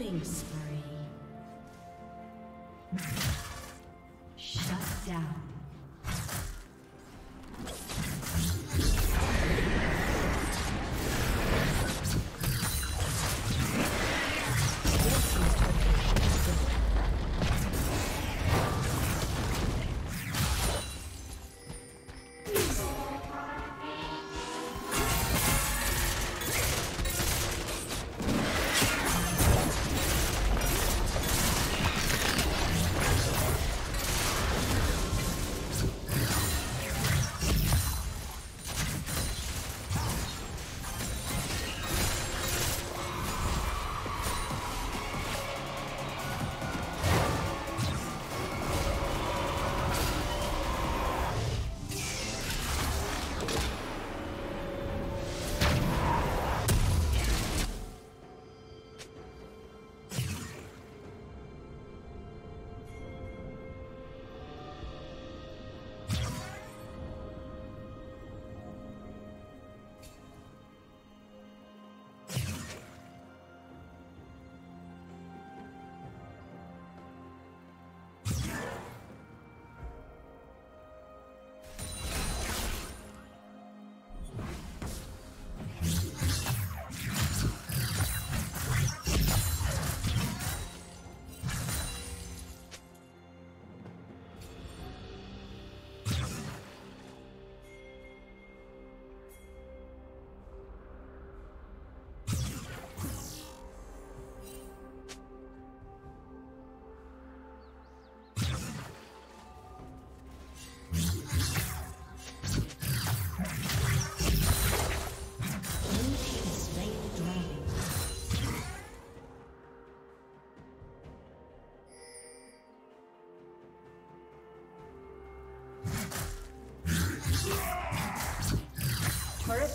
Killing